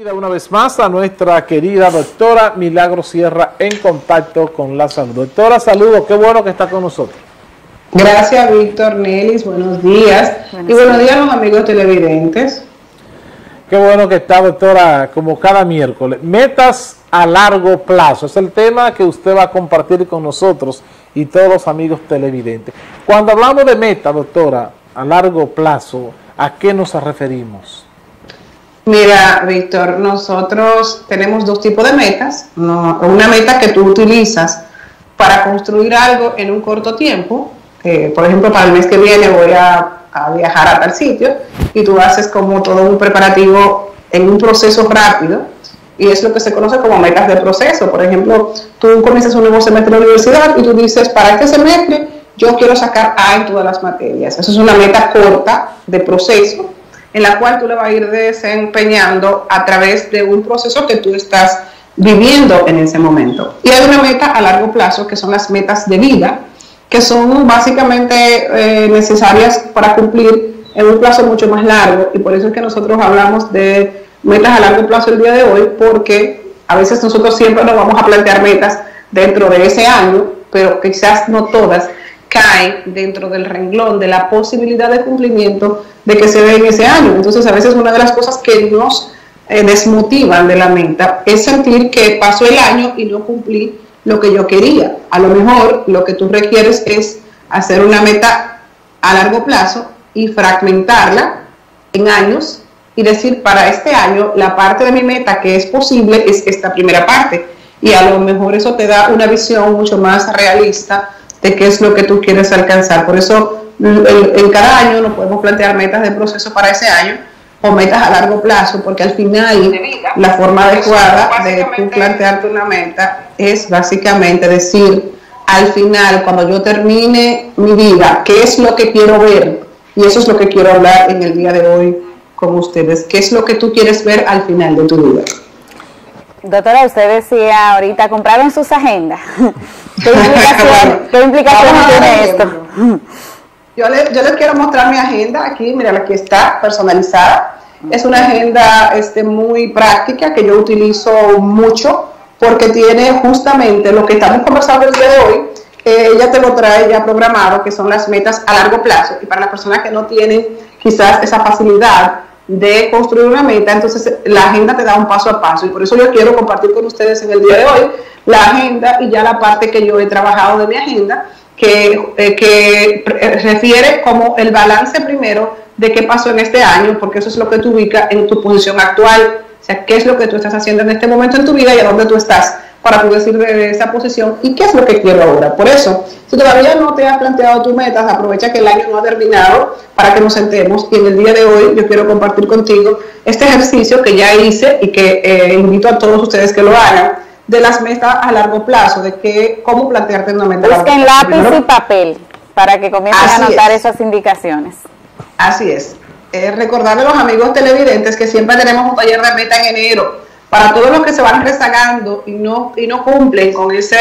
Una vez más a nuestra querida doctora Milagro Sierra en contacto con la salud. Doctora, saludos, qué bueno que está con nosotros. Gracias, Víctor Nelis, buenos días. y buenos días a los amigos televidentes. Qué bueno que está, doctora, como cada miércoles. Metas a largo plazo, es el tema que usted va a compartir con nosotros y todos los amigos televidentes. Cuando hablamos de metas, doctora, a largo plazo, ¿a qué nos referimos? Mira, Víctor, nosotros tenemos dos tipos de metas. Una meta que tú utilizas para construir algo en un corto tiempo. por ejemplo, para el mes que viene voy a, viajar a tal sitio y tú haces como todo un preparativo en un proceso rápido y es lo que se conoce como metas de proceso. Por ejemplo, tú comienzas un nuevo semestre en la universidad y tú dices, para este semestre yo quiero sacar A en todas las materias. Eso es una meta corta de proceso en la cual tú le vas a ir desempeñando a través de un proceso que tú estás viviendo en ese momento. Y hay una meta a largo plazo que son las metas de vida, que son básicamente eh, necesarias para cumplir en un plazo mucho más largo y por eso es que nosotros hablamos de metas a largo plazo el día de hoy porque a veces nosotros siempre nos vamos a plantear metas dentro de ese año, pero quizás no todas caen dentro del renglón de la posibilidad de cumplimiento de que se dé en ese año. Entonces, a veces una de las cosas que nos eh, desmotivan de la meta es sentir que pasó el año y no cumplí lo que yo quería. A lo mejor lo que tú requieres es hacer una meta a largo plazo y fragmentarla en años y decir, para este año, la parte de mi meta que es posible es esta primera parte. Y a lo mejor eso te da una visión mucho más realista de qué es lo que tú quieres alcanzar. Por eso en, cada año nos podemos plantear metas de proceso para ese año o metas a largo plazo, porque al final la forma adecuada de tú plantearte una meta es básicamente decir, al final, cuando yo termine mi vida, ¿qué es lo que quiero ver? Y eso es lo que quiero hablar en el día de hoy con ustedes. ¿Qué es lo que tú quieres ver al final de tu vida? Doctora, usted decía ahorita, compraron sus agendas. ¿Qué implicación, tiene esto? Yo, le, yo les quiero mostrar mi agenda aquí, mira, aquí está, personalizada. Es una agenda este, muy práctica que yo utilizo mucho porque tiene justamente lo que estamos conversando el día de hoy. ella te lo trae ya programado, que son las metas a largo plazo. Y para las personas que no tienen quizás esa facilidad de construir una meta, entonces la agenda te da un paso a paso. Y por eso yo quiero compartir con ustedes en el día de hoy la agenda y ya la parte que yo he trabajado de mi agenda, que, eh, que refiere como el balance primero de qué pasó en este año, porque eso es lo que tú ubicas en tu posición actual, o sea, qué es lo que tú estás haciendo en este momento en tu vida y a dónde tú estás para tú decir de esa posición y qué es lo que quiero ahora. Por eso, si todavía no te has planteado tus metas, aprovecha que el año no ha terminado para que nos sentemos y en el día de hoy yo quiero compartir contigo este ejercicio que ya hice y que eh, invito a todos ustedes que lo hagan de las metas a largo plazo, de que, cómo plantearte una meta. Busquen lápiz y papel para que comiencen a anotar esas indicaciones. Así es. Eh, recordarle a los amigos televidentes que siempre tenemos un taller de meta en enero. Para todos los que se van rezagando y no, y no cumplen con ese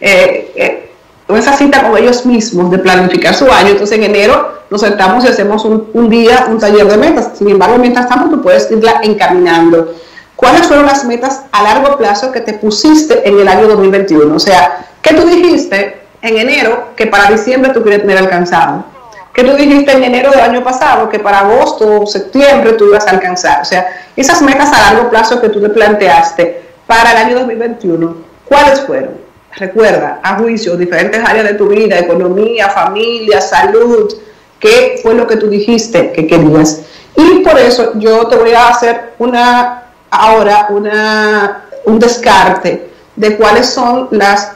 eh, eh, con esa cita con ellos mismos de planificar su año. Entonces en enero nos sentamos y hacemos un, un, día, un taller de metas. Sin embargo, mientras tanto, tú puedes irla encaminando. ¿Cuáles fueron las metas a largo plazo que te pusiste en el año 2021? O sea, ¿qué tú dijiste en enero que para diciembre tú querías tener alcanzado? ¿Qué tú dijiste en enero del año pasado que para agosto o septiembre tú ibas a alcanzar? O sea, esas metas a largo plazo que tú te planteaste para el año 2021, ¿cuáles fueron? Recuerda, a juicio, diferentes áreas de tu vida, economía, familia, salud, ¿qué fue lo que tú dijiste que querías? Y por eso yo te voy a hacer una ahora una, un descarte de cuáles son las,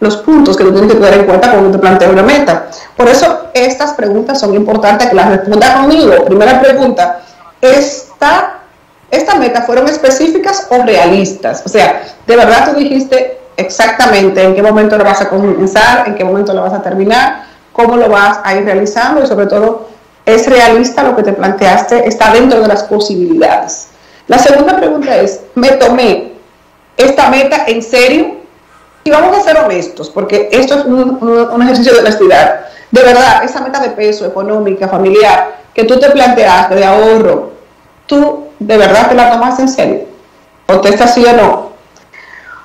los puntos que tú tienes que tener en cuenta cuando te planteas una meta. Por eso estas preguntas son importantes que las respondas conmigo. Primera pregunta, ¿esta, ¿esta meta fueron específicas o realistas? O sea, ¿de verdad tú dijiste exactamente en qué momento lo vas a comenzar, en qué momento lo vas a terminar, cómo lo vas a ir realizando y sobre todo, ¿es realista lo que te planteaste? ¿Está dentro de las posibilidades? La segunda pregunta es, ¿me tomé esta meta en serio? Y vamos a ser honestos, porque esto es un, ejercicio de honestidad. De verdad, esa meta de peso económica, familiar, que tú te planteaste de ahorro, ¿tú de verdad te la tomas en serio? Contesta sí o no.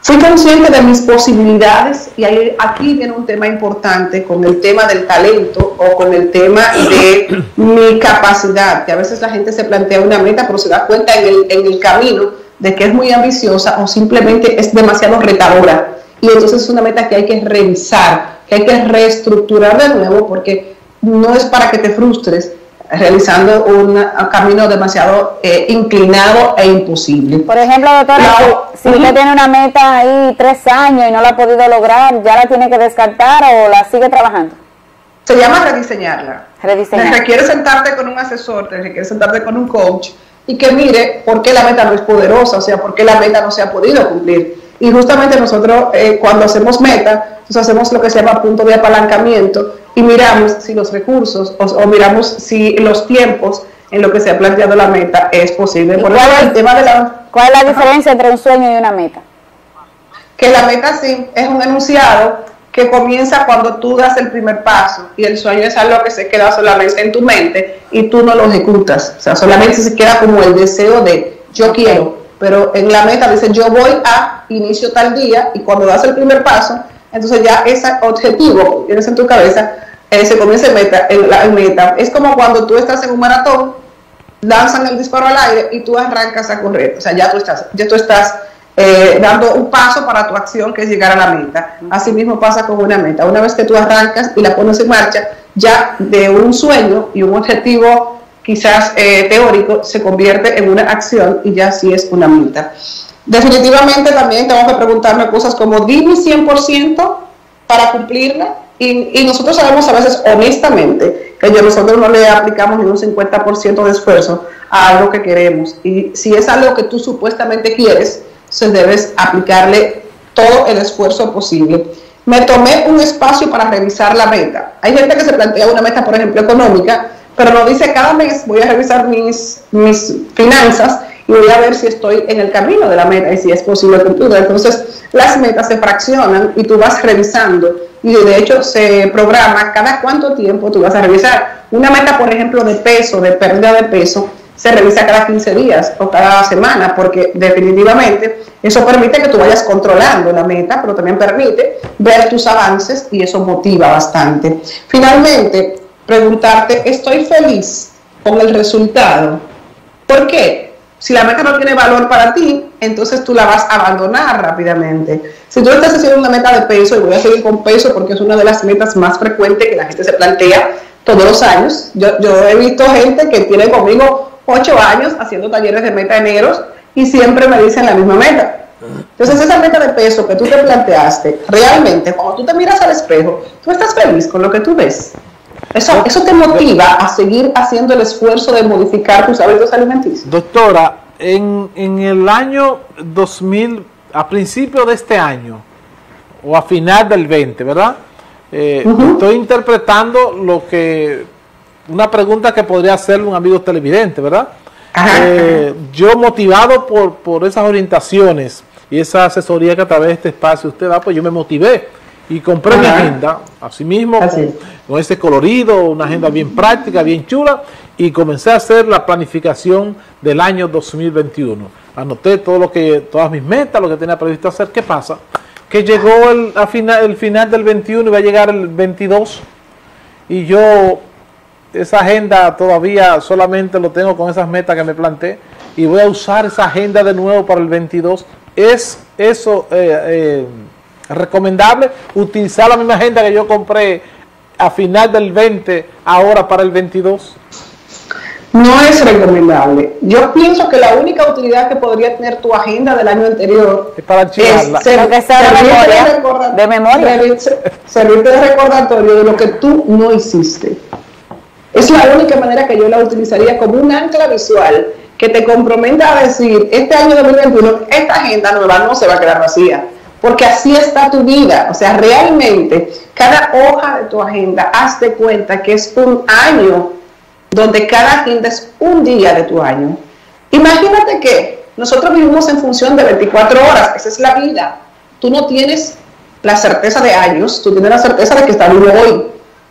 Fui consciente de mis posibilidades y aquí viene un tema importante con el tema del talento o con el tema de mi capacidad, que a veces la gente se plantea una meta pero se da cuenta en el, en el camino de que es muy ambiciosa o simplemente es demasiado retadora. Y entonces es una meta que hay que revisar, que hay que reestructurar de nuevo porque no es para que te frustres, realizando un camino demasiado eh, inclinado e imposible. Por ejemplo, doctora, si usted tiene una meta ahí tres años y no la ha podido lograr, ¿ya la tiene que descartar o la sigue trabajando? Se llama rediseñarla. Rediseñar. Te requiere sentarte con un asesor, te requiere sentarte con un coach y que mire por qué la meta no es poderosa, o sea, por qué la meta no se ha podido cumplir. Y justamente nosotros eh, cuando hacemos meta, pues hacemos lo que se llama punto de apalancamiento y miramos si los recursos o, miramos si los tiempos en lo que se ha planteado la meta es posible. Por cuál, el tema de la, ¿Cuál es la diferencia entre un sueño y una meta? Que la meta sí es un enunciado que comienza cuando tú das el primer paso y el sueño es algo que se queda solamente en tu mente y tú no lo ejecutas. O sea, solamente se queda como el deseo de yo quiero, pero en la meta dice yo voy a inicio tal día y cuando das el primer paso, entonces ya ese objetivo que tienes en tu cabeza eh, se comienza en meta, en meta. Es como cuando tú estás en un maratón, lanzan el disparo al aire y tú arrancas a correr. O sea, ya tú estás, ya tú estás eh, dando un paso para tu acción que es llegar a la meta. Así mismo pasa con una meta. Una vez que tú arrancas y la pones en marcha, ya de un sueño y un objetivo quizás eh, teórico se convierte en una acción y ya sí es una meta. Definitivamente también tengo que preguntarme cosas como, di mi 100% para cumplirla. Y, nosotros sabemos a veces honestamente que nosotros no le aplicamos ni un 50% de esfuerzo a algo que queremos. Y si es algo que tú supuestamente quieres, se debes aplicarle todo el esfuerzo posible. Me tomé un espacio para revisar la meta. Hay gente que se plantea una meta, por ejemplo, económica, pero no dice cada mes voy a revisar mis, mis finanzas y voy a ver si estoy en el camino de la meta y si es posible cumplirla. Entonces, las metas se fraccionan y tú vas revisando y de hecho se programa cada cuánto tiempo tú vas a revisar. Una meta, por ejemplo, de peso, de pérdida de peso, se revisa cada 15 días o cada semana, porque definitivamente eso permite que tú vayas controlando la meta, pero también permite ver tus avances y eso motiva bastante. Finalmente, preguntarte, ¿estoy feliz con el resultado? ¿Por qué? Si la meta no tiene valor para ti, entonces tú la vas a abandonar rápidamente. Si tú estás haciendo una meta de peso, y voy a seguir con peso porque es una de las metas más frecuentes que la gente se plantea todos los años. Yo, he visto gente que tiene conmigo ocho años haciendo talleres de meta enero y siempre me dicen la misma meta. Entonces esa meta de peso que tú te planteaste, realmente cuando tú te miras al espejo, tú estás feliz con lo que tú ves. Eso, eso te motiva a seguir haciendo el esfuerzo de modificar tus hábitos alimenticios. Doctora, en, en el año 2000, a principio de este año, o a final del 20, ¿verdad? Eh, estoy interpretando lo que, una pregunta que podría hacerle un amigo televidente, ¿verdad? Eh, yo motivado por, por esas orientaciones y esa asesoría que a través de este espacio usted da, pues yo me motivé y compré mi agenda, así mismo, con, ese colorido, una agenda bien práctica, bien chula, y comencé a hacer la planificación del año 2021. Anoté todo lo que, todas mis metas, lo que tenía previsto hacer. ¿Qué pasa? Que llegó el, a final, el final del 21 y va a llegar el 22, y yo esa agenda todavía solamente lo tengo con esas metas que me planteé, y voy a usar esa agenda de nuevo para el 22. Es eso... Eh, eh, recomendable utilizar la misma agenda que yo compré a final del 20, ahora para el 22? No es recomendable. Yo pienso que la única utilidad que podría tener tu agenda del año anterior es para ser, de memoria, de servirte de recordatorio de lo que tú no hiciste. Es la única manera que yo la utilizaría como un ancla visual que te comprometa a decir, este año 2021, esta agenda nueva no se va a quedar vacía porque así está tu vida. O sea, realmente cada hoja de tu agenda, hazte cuenta que es un año donde cada agenda es un día de tu año. Imagínate que nosotros vivimos en función de 24 horas, esa es la vida. Tú no tienes la certeza de años, tú tienes la certeza de que está vivo hoy.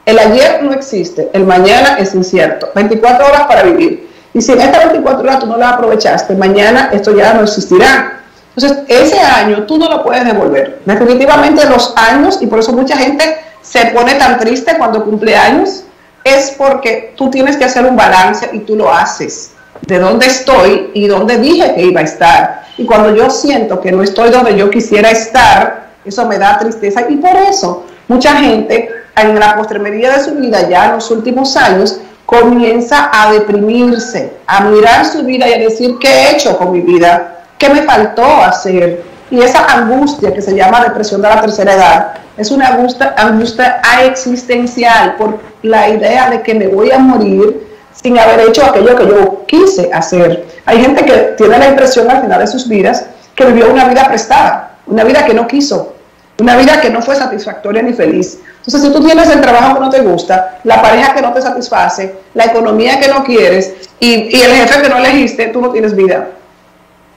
El ayer no existe, el mañana es incierto. 24 horas para vivir. Y si en estas 24 horas tú no la aprovechaste, mañana esto ya no existirá. Entonces, ese año tú no lo puedes devolver. Definitivamente los años, y por eso mucha gente se pone tan triste cuando cumple años, es porque tú tienes que hacer un balance y tú lo haces. De dónde estoy y dónde dije que iba a estar. Y cuando yo siento que no estoy donde yo quisiera estar, eso me da tristeza. Y por eso mucha gente en la postremería de su vida, ya en los últimos años, comienza a deprimirse, a mirar su vida y a decir, ¿qué he hecho con mi vida? ¿Qué me faltó hacer? Y esa angustia que se llama depresión de la tercera edad es una angustia, angustia existencial por la idea de que me voy a morir sin haber hecho aquello que yo quise hacer. Hay gente que tiene la impresión al final de sus vidas que vivió una vida prestada, una vida que no quiso, una vida que no fue satisfactoria ni feliz. Entonces, si tú tienes el trabajo que no te gusta, la pareja que no te satisface, la economía que no quieres y, y el jefe que no elegiste, tú no tienes vida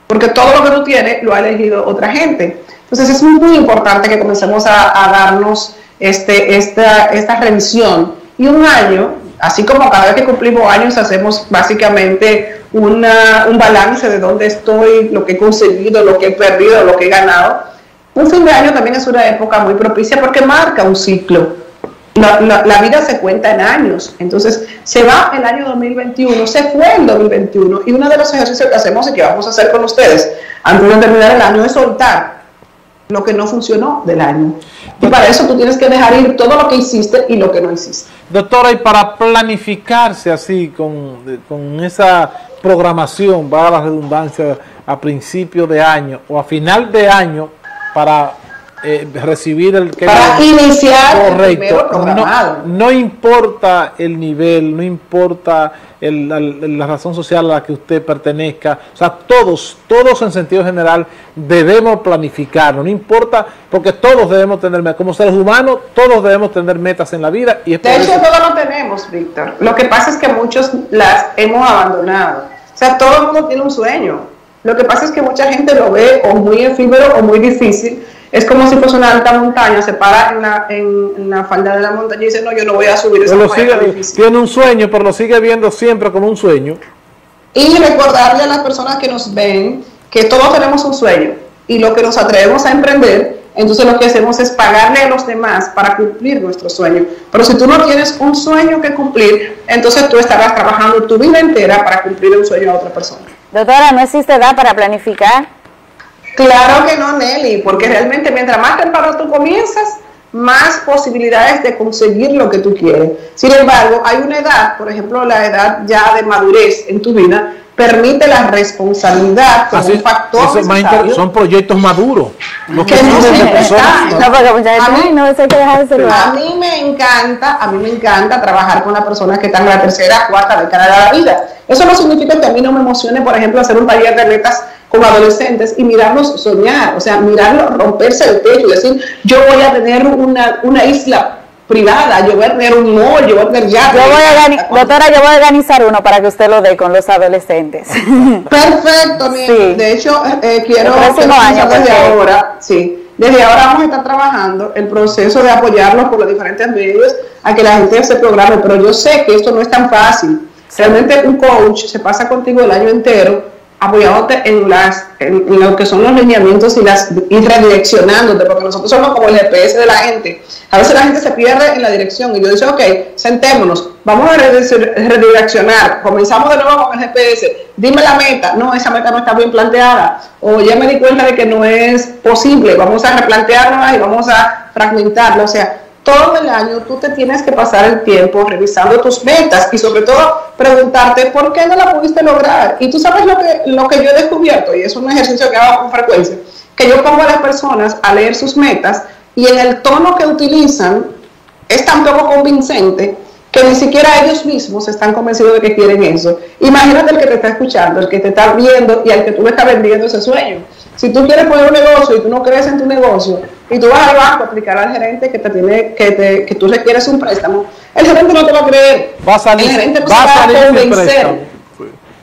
porque todo lo que tú tienes lo ha elegido otra gente. Entonces es muy, importante que comencemos a, darnos este, esta, esta revisión. Y un año, así como cada vez que cumplimos años hacemos básicamente una, un balance de dónde estoy, lo que he conseguido, lo que he perdido, lo que he ganado, un fin de año también es una época muy propicia porque marca un ciclo la, vida se cuenta en años. Entonces, se va el año 2021, se fue el 2021, y uno de los ejercicios que hacemos y que vamos a hacer con ustedes antes de terminar el año es soltar lo que no funcionó del año. Y para eso tú tienes que dejar ir todo lo que hiciste y lo que no hiciste. Doctora, y para planificarse así, con, con esa programación, va a la redundancia, a principio de año o a final de año, para eh, recibir el que para iniciar correcto. no, no, importa el nivel no importa la, razón social a la que usted pertenezca. O sea todos todos en sentido general debemos planificarlo no importa porque todos debemos tener como seres humanos todos debemos tener metas en la vida y de hecho todos lo tenemos Víctor. Lo que pasa es que muchos las hemos abandonado. O sea todo el mundo tiene un sueño. Lo que pasa es que mucha gente lo ve o muy efímero o muy difícil es como si fuese una alta montaña, se para en la, en, la falda de la montaña y dice, no, yo no voy a subir esa montaña. Tiene un sueño, pero lo sigue viendo siempre como un sueño. Y recordarle a las personas que nos ven que todos tenemos un sueño y lo que nos atrevemos a emprender, entonces lo que hacemos es pagarle a los demás para cumplir nuestro sueño. Pero si tú no tienes un sueño que cumplir, entonces tú estarás trabajando tu vida entera para cumplir un sueño a otra persona. Doctora, ¿no existe edad para planificar? Claro que no, Nelly, porque realmente mientras más temprano tú comienzas, más posibilidades de conseguir lo que tú quieres. Sin embargo, hay una edad, por ejemplo, la edad ya de madurez en tu vida, permite la responsabilidad como un factor son proyectos maduros que no a mí me encanta a mí me encanta trabajar con las personas que están en la tercera cuarta década de la vida. Eso no significa que a mí no me emocione por ejemplo hacer un taller de metas como adolescentes y mirarlos soñar, o sea, mirarlos romperse el pecho y decir, yo voy a tener una, una isla privada, yo voy a tener un mall, yo voy a tener ya. Yo voy a doctora, yo voy a organizar uno para que usted lo dé con los adolescentes. Perfecto, de hecho, eh, quiero que año, desde ahora, sí, desde ahora vamos a estar trabajando el proceso de apoyarlos por los diferentes medios a que la gente se programe, pero yo sé que esto no es tan fácil. Realmente un coach se pasa contigo el año entero apoyándote en, las, en, lo que son los lineamientos y, las, y redireccionándote, porque nosotros somos como el GPS de la gente. A veces la gente se pierde en la dirección y yo digo, ok, sentémonos, vamos a redireccionar, comenzamos de nuevo con el GPS, dime la meta, no, esa meta no está bien planteada, o ya me di cuenta de que no es posible, vamos a replantearla y vamos a fragmentarla, o sea, todo el año tú te tienes que pasar el tiempo revisando tus metas y sobre todo preguntarte por qué no la pudiste lograr. Y tú sabes lo que, lo que yo he descubierto, y es un ejercicio que hago con frecuencia, que yo pongo a las personas a leer sus metas y en el tono que utilizan es tan poco convincente que ni siquiera ellos mismos están convencidos de que quieren eso. Imagínate el que te está escuchando, el que te está viendo y al que tú le estás vendiendo ese sueño. Si tú quieres poner un negocio y tú no crees en tu negocio y tú vas al banco a explicar al gerente que te tiene que, te, que tú requieres un préstamo, el gerente no te va a creer. Va a salir, el gerente va a, convencer.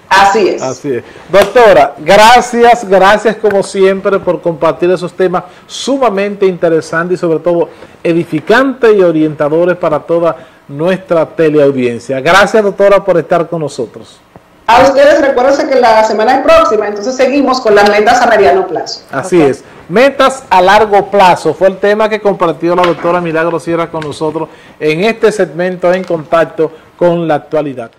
Así es. Así es. Doctora, gracias, gracias como siempre por compartir esos temas sumamente interesantes y sobre todo edificantes y orientadores para toda nuestra teleaudiencia. Gracias, doctora, por estar con nosotros. A ustedes recuérdense que la semana es próxima, entonces seguimos con las metas a mediano plazo. Así es. Metas a largo plazo fue el tema que compartió la doctora Milagro Sierra con nosotros en este segmento en contacto con la actualidad.